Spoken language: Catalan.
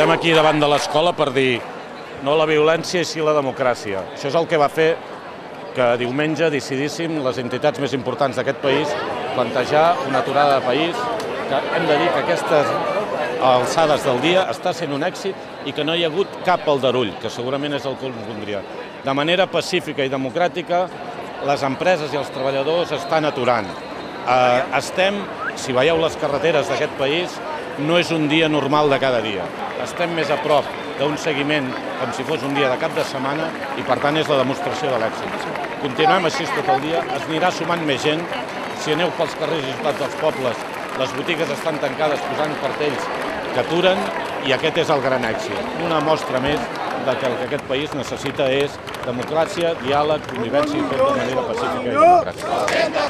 estem aquí davant de l'escola per dir no la violència i sí la democràcia. Això és el que va fer que diumenge decidíssim les entitats més importants d'aquest país plantejar una aturada de país que hem de dir que aquestes alçades del dia està sent un èxit i que no hi ha hagut cap aldarull, que segurament és el que ens voldria. De manera pacífica i democràtica, les empreses i els treballadors estan aturant. Eh, estem, si veieu les carreteres d'aquest país, no és un dia normal de cada dia. Estem més a prop d'un seguiment com si fos un dia de cap de setmana i per tant és la demostració de l'èxit. Continuem així tot el dia, es anirà sumant més gent, si aneu pels carrers i ciutats dels pobles, les botigues estan tancades posant cartells que aturen i aquest és el gran èxit. Una mostra més de que el que aquest país necessita és democràcia, diàleg, convivència i tot de manera pacífica i democràtica.